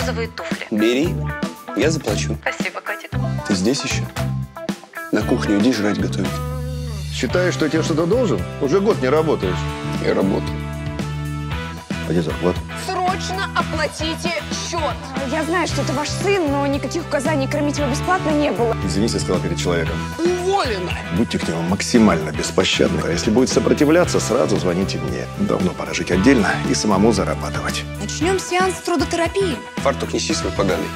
розовые туфли. Бери, я заплачу. Спасибо, котик. Ты здесь еще? На кухню иди жрать готовить. Считаешь, что я тебе что-то должен? Уже год не работаешь. Я работаю. А где зарплата? Срочно оплатите счет. Я знаю, что это ваш сын, но никаких указаний кормить его бесплатно не было. Извините, сказал перед человеком. Уволено! Будьте к нему максимально беспощадны. А если будет сопротивляться, сразу звоните мне. Давно пора жить отдельно и самому зарабатывать. Начнем сеанс трудотерапии. Фартук неси свой поганый.